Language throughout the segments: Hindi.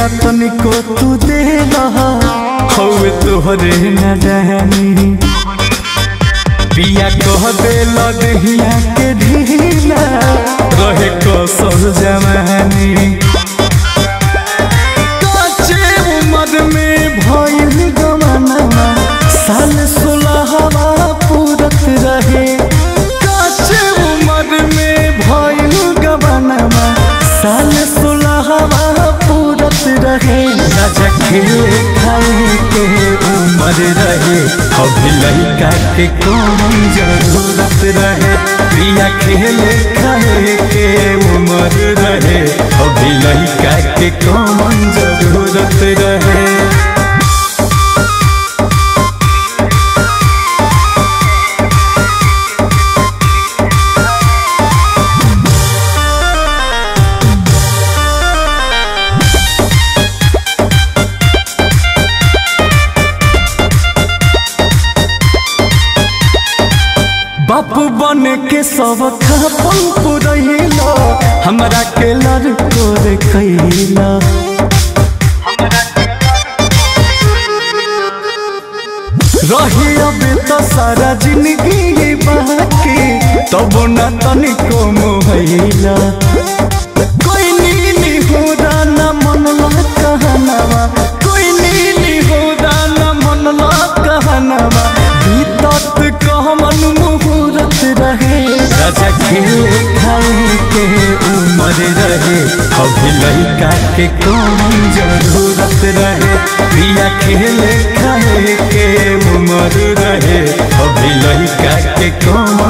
न तनिको तू दे हवे तोहरे न पिया कह दे लदहिया के ढीला। रहे कसर जवानी। लड़का के कौन ज़रूरत रहे? प्रिया खेले खाए के उम्र रहे? अभी लड़का के कौन ज़रूरत रहे? बाप बन के सब खापन पुरैला हमरा के लड़को रे रही अब तो सारा ज़िंदगी बाकी, तब तो न तनिको मोहैला रहे राजा के उम्र रहे। अभी लड़का के कौन ज़रूरत रहे? पिया खेले खाए के उम्र रहे। अभी लड़का के कौन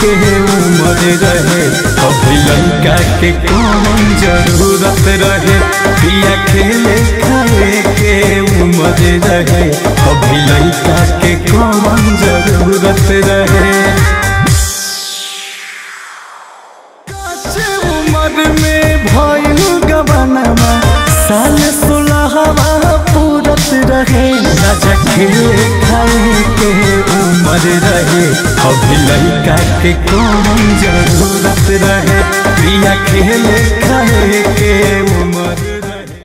के उम्र रहे अभी लड़का के कौन ज़रूरत रहे पिया खेले खाए के उम्र रहे अभी लड़का के कौन ज़रूरत रहे। उम्र में भइल गबनमा साल सोलहवा पूरत रहे, राजा खेले खाए के उम्र रहे। अभी लड़का के कौन ज़रूरत रहे? प्रिया खेले खाए के उम्र